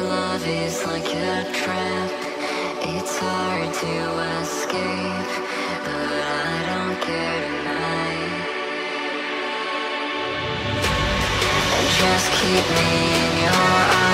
love is like a trap. It's hard to escape, but I don't care tonight. Just keep me in your arms.